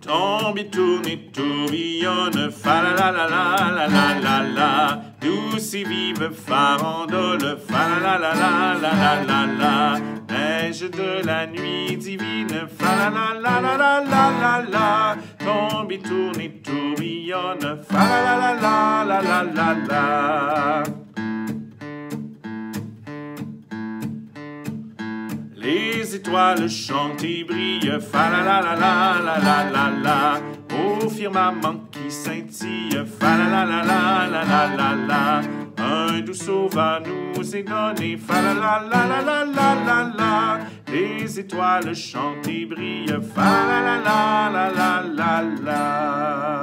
Tombe tourne tourbillonne, fa la la la la la la la douce et vive farandole, fa la la la la la la la neige de la nuit divine, fa la la la la la la la tombe tourne tourbillonne, fa la la la la la la la la. Les étoiles chantent et brillent, fa la la la la la la la la. Au firmament qui scintille, fa la la la la la la la la. Un doux sauveur nous est donné, fa la la la la la la la la. Les étoiles chantent et brillent, fa la la la la la la la.